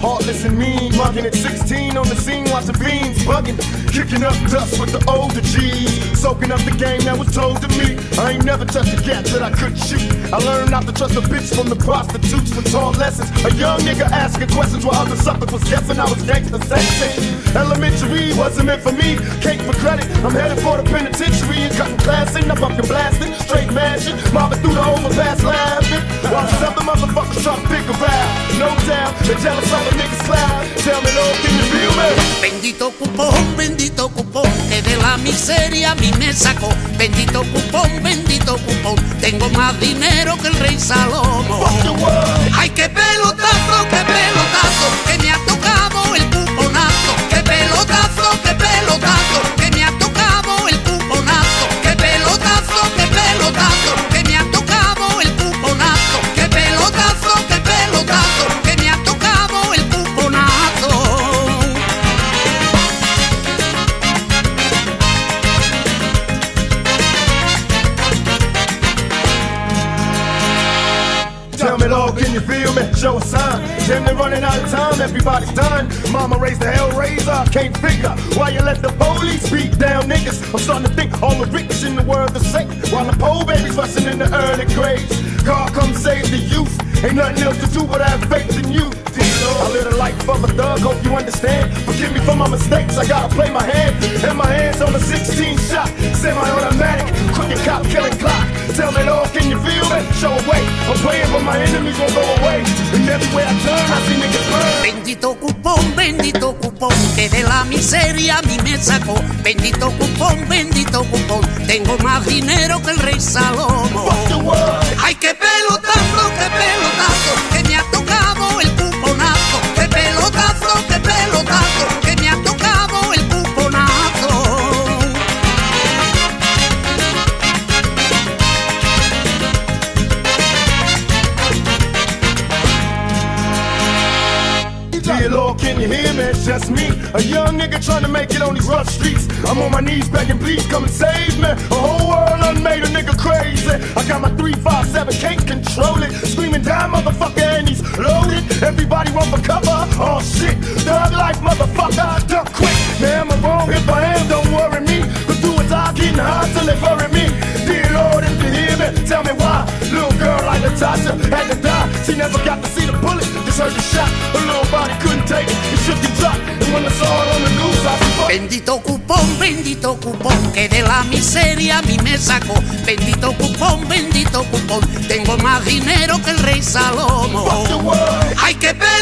heartless and mean. Mugging at 16 on the scene, watching beans bugging. Kicking up dust with the older G's. Soaking up the game that was told to me. I ain't never touched a cat that I couldn't shoot. I learned not to trust a bitch from the prostitutes with taught lessons. A young nigga asking questions while other suckers was guessing I was gangster sexy. Elementary wasn't meant for me. Cake for credit. I'm headed for the penitentiary and cutting class in. I'm fucking blasting, straight mashing, mobbing through the overpass laughing. Doubt, they're jealous of a nigga's cloud. Tell me, Lord, can you feel me? Bendito cupón, bendito cupón, que de la miseria a mí me sacó. Bendito cupón, bendito cupón, tengo más dinero que el rey Salomo. Can you feel me? Show a sign. Damn, they're running out of time. Everybody's done. Mama raised the hellraiser. I can't figure why you let the police beat down niggas. I'm starting to think all the rich in the world are safe. While the poor babies rushing in the early grades. God come save the youth. Ain't nothing else to do but have faith in you. I live a life of a thug, hope you understand. Forgive me for my mistakes, I gotta play my hand. And my hands on a 16 shot, semi-automatic, crooked cop killing clock. Tell me, Lord, can you feel me? Show away. I'm playing, but my enemies won't go away. And everywhere I turn, I see niggas burn. Bendito cupón, bendito cupón, que de la miseria a mí me sacó. Bendito cupón, bendito cupón, tengo más dinero que el rey Salomo. Ay, qué pelotazo, qué pelotazo, Dear Lord, can you hear me? It's just me, a young nigga trying to make it on these rough streets. I'm on my knees begging, please come and save me. A whole world unmade a nigga crazy. I got my 357, can't control it. Screaming down, motherfucker, and he's loaded. Everybody run for cover. Oh shit, thug life, motherfucker, I duck quick. Now am wrong? If I am, don't worry me. Cause do it's all getting hard till they bury me. Dear Lord, if you hear me, tell me why. Little girl like Natasha had to die. She never got to see the bullet, just heard the shot. Bendito cupón, bendito cupón, que de la miseria a mí me sacó. Bendito cupón, bendito cupón, tengo más dinero que el rey Salomo. Fuck the world. Ay, qué pelotazo,